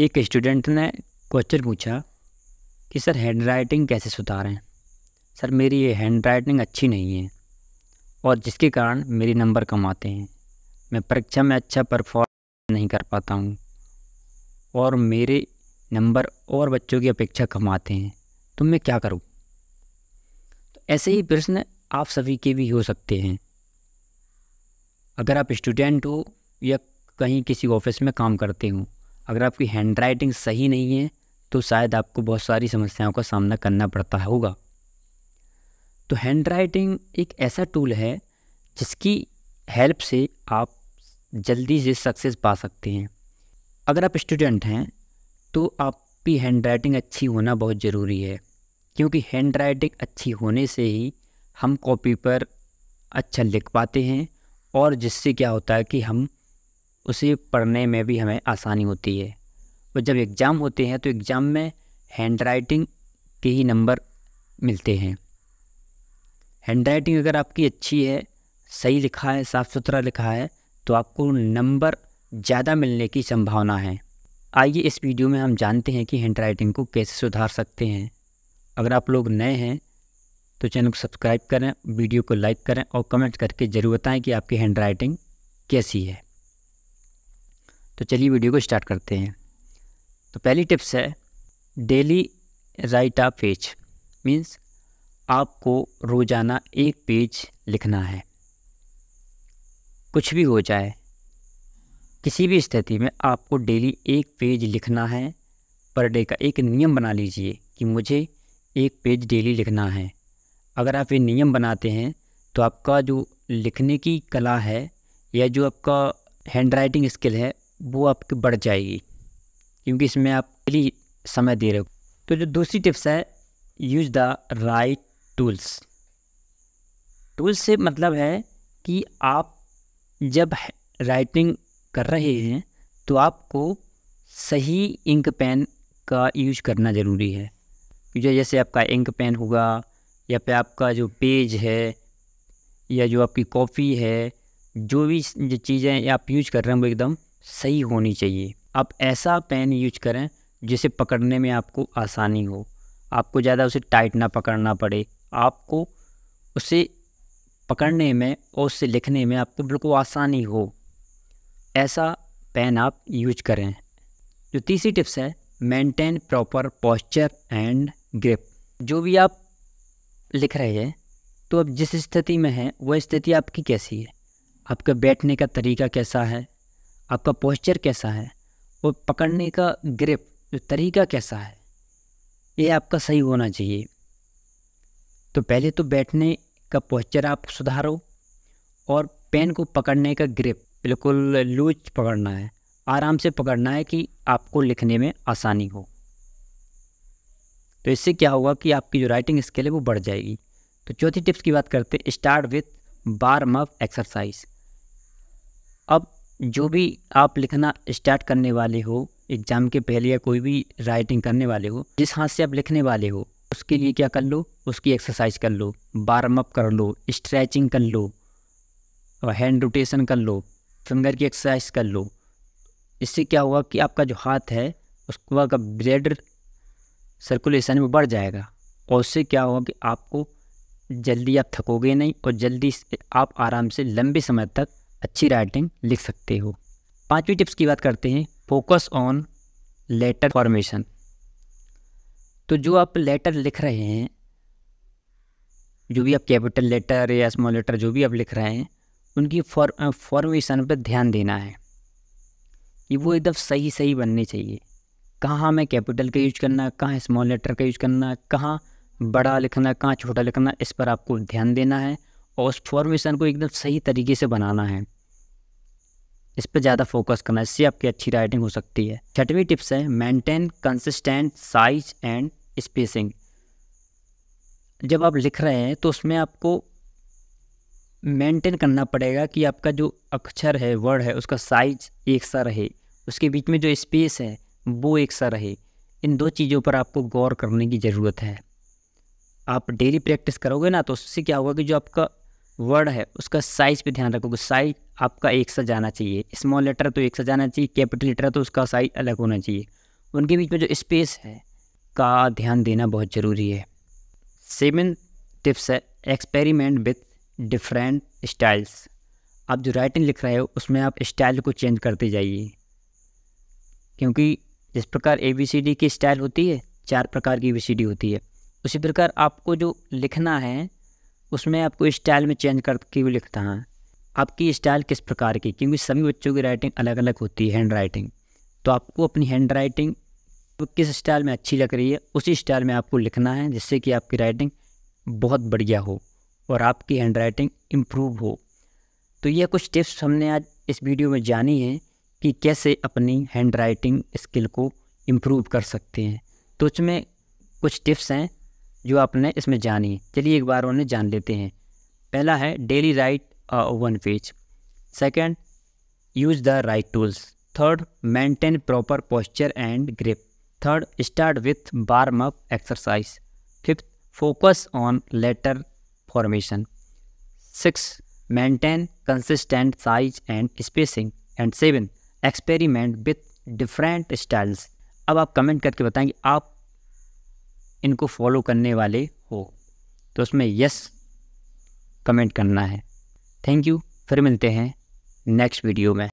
एक स्टूडेंट ने क्वेश्चन पूछा कि, सर हैंड राइटिंग कैसे सुधारें? सर, मेरी ये हैंड राइटिंग अच्छी नहीं है और जिसके कारण मेरे नंबर कम आते हैं। मैं परीक्षा में अच्छा परफॉर्म नहीं कर पाता हूँ और मेरे नंबर और बच्चों की अपेक्षा कम आते हैं। तो मैं क्या करूँ? तो ऐसे ही प्रश्न आप सभी के भी हो सकते हैं। अगर आप स्टूडेंट हो या कहीं किसी ऑफ़िस में काम करते हो अगर आपकी हैंड राइटिंग सही नहीं है तो शायद आपको बहुत सारी समस्याओं का सामना करना पड़ता होगा। तो हैंड राइटिंग एक ऐसा टूल है, जिसकी हेल्प से आप जल्दी से सक्सेस पा सकते हैं। अगर आप स्टूडेंट हैं तो आपकी हैंड राइटिंग अच्छी होना बहुत ज़रूरी है, क्योंकि हैंड राइटिंग अच्छी होने से ही हम कॉपी पर अच्छा लिख पाते हैं, और जिससे क्या होता है कि हम उसे पढ़ने में भी हमें आसानी होती है। और जब एग्ज़ाम होते हैं तो एग्ज़ाम में हैंड राइटिंग के ही नंबर मिलते हैं। हैंड राइटिंग अगर आपकी अच्छी है, सही लिखा है, साफ़ सुथरा लिखा है तो आपको नंबर ज़्यादा मिलने की संभावना है। आइए इस वीडियो में हम जानते हैं कि हैंड राइटिंग को कैसे सुधार सकते हैं। अगर आप लोग नए हैं तो चैनल को सब्सक्राइब करें वीडियो को लाइक करें और कमेंट करके ज़रूर बताएँ कि आपकी हैंड राइटिंग कैसी है। तो चलिए वीडियो को स्टार्ट करते हैं। तो पहली टिप्स है, daily write a page means आपको रोज़ाना एक पेज लिखना है। कुछ भी हो जाए, किसी भी स्थिति में आपको डेली एक पेज लिखना है, पर डे का एक नियम बना लीजिए कि मुझे एक पेज डेली लिखना है। अगर आप ये नियम बनाते हैं तो आपका जो लिखने की कला है या जो आपका हैंड राइटिंग स्किल है वो आपकी बढ़ जाएगी, क्योंकि इसमें आप डेली समय दे रहे हो। तो जो दूसरी टिप्स है use the right tools tools से मतलब है कि आप जब राइटिंग कर रहे हैं तो आपको सही इंक पेन का यूज़ करना ज़रूरी है। जैसे आपका इंक पेन होगा, या फिर आपका जो पेज है, या जो आपकी कॉफ़ी है, जो भी जो चीज़ें आप यूज़ कर रहे हैं वो एकदम सही होनी चाहिए। आप ऐसा पेन यूज़ करें जिसे पकड़ने में आपको आसानी हो। आपको ज़्यादा उसे टाइट ना पकड़ना पड़े। आपको उसे पकड़ने में और उससे लिखने में आपको बिल्कुल आसानी हो। ऐसा पेन आप यूज़ करें। जो तीसरी टिप्स है maintain proper posture and grip जो भी आप लिख रहे हैं तो अब जिस स्थिति में हैं, वह स्थिति आपकी कैसी है? आपका बैठने का तरीका कैसा है? आपका पोस्चर कैसा है? और पकड़ने का ग्रिप जो तरीका कैसा है? ये आपका सही होना चाहिए। तो पहले तो बैठने का पोस्चर आप सुधारो और पेन को पकड़ने का ग्रिप बिल्कुल लूज पकड़ना है। आराम से पकड़ना है कि आपको लिखने में आसानी हो। तो इससे क्या होगा कि आपकी जो राइटिंग स्किल है वो बढ़ जाएगी। तो चौथी टिप्स की बात करते हैं स्टार्ट विथ बार मफ एक्सरसाइज अब जो भी आप लिखना स्टार्ट करने वाले हो, एग्ज़ाम के पहले या कोई भी राइटिंग करने वाले हो, जिस हाथ से आप लिखने वाले हो, उसके लिए क्या कर लो? उसकी एक्सरसाइज कर लो वार्म अप कर लो स्ट्रेचिंग कर लो, और हैंड रोटेशन कर लो फिंगर की एक्सरसाइज कर लो। इससे क्या होगा कि आपका जो हाथ है, उसका का ब्लड सर्कुलेशन में बढ़ जाएगा। और उससे क्या होगा कि आपको जल्दी आप थकोगे नहीं, और जल्दी आप आराम से लंबे समय तक अच्छी राइटिंग लिख सकते हो। पांचवी टिप्स की बात करते हैं फोकस ऑन लेटर फॉर्मेशन तो जो आप लेटर लिख रहे हैं, जो भी आप कैपिटल लेटर या स्मॉल लेटर जो भी आप लिख रहे हैं, उनकी फॉर्मेशन पर ध्यान देना है। कि वो एकदम सही सही बनने चाहिए। कहाँ हमें कैपिटल का यूज़ करना, कहाँ स्मॉल लेटर का यूज़ करना, कहाँ बड़ा लिखना, कहाँ छोटा लिखना, इस पर आपको ध्यान देना है और उस फॉर्मेशन को एकदम सही तरीके से बनाना है। इस पर ज़्यादा फोकस करना इससे आपकी अच्छी राइटिंग हो सकती है। छठवीं टिप्स है maintain consistent size and spacing जब आप लिख रहे हैं तो उसमें आपको मेंटेन करना पड़ेगा कि आपका जो अक्षर है वर्ड है, उसका साइज़ एक सा रहे। उसके बीच में जो स्पेस है, वो एक सा रहे। इन दो चीज़ों पर आपको गौर करने की ज़रूरत है। आप डेली प्रैक्टिस करोगे ना तो उससे क्या होगा कि जो आपका वर्ड है, उसका साइज़ पे ध्यान रखोगे। साइज़ आपका एक सा जाना चाहिए। स्मॉल लेटर तो एक सा जाना चाहिए कैपिटल लेटर तो उसका साइज़ अलग होना चाहिए। उनके बीच में जो स्पेस है, का ध्यान देना बहुत ज़रूरी है। सेवन टिप्स है एक्सपेरिमेंट विथ डिफरेंट स्टाइल्स आप जो राइटिंग लिख रहे हो, उसमें आप स्टाइल को चेंज करते जाइए। क्योंकि जिस प्रकार ए बी सी डी की स्टाइल होती है, चार प्रकार की ए बी सी डी होती है। उसी प्रकार आपको जो लिखना है, उसमें आपको स्टाइल में चेंज करके भी लिखता है। आपकी स्टाइल किस प्रकार की? क्योंकि सभी बच्चों की राइटिंग अलग अलग होती है हैंड राइटिंग तो आपको अपनी हैंड राइटिंग किस स्टाइल में अच्छी लग रही है, उसी स्टाइल में आपको लिखना है, जिससे कि आपकी राइटिंग बहुत बढ़िया हो और आपकी हैंड राइटिंग इम्प्रूव हो। तो ये कुछ टिप्स हमने आज इस वीडियो में जानी है कि कैसे अपनी हैंड राइटिंग स्किल को इम्प्रूव कर सकते हैं। तो उसमें कुछ टिप्स हैं जो आपने इसमें जानी है। चलिए एक बार उन्हें जान लेते हैं। पहला है daily write one page second use the right tools third maintain proper posture and grip third start with warm up exercise fifth focus on letter formation six maintain consistent size and spacing and seven experiment with different styles अब आप comment करके बताएँ कि आप इनको follow करने वाले हो। तो उसमें यस कमेंट करना है। थैंक यू फिर मिलते हैं नेक्स्ट वीडियो में।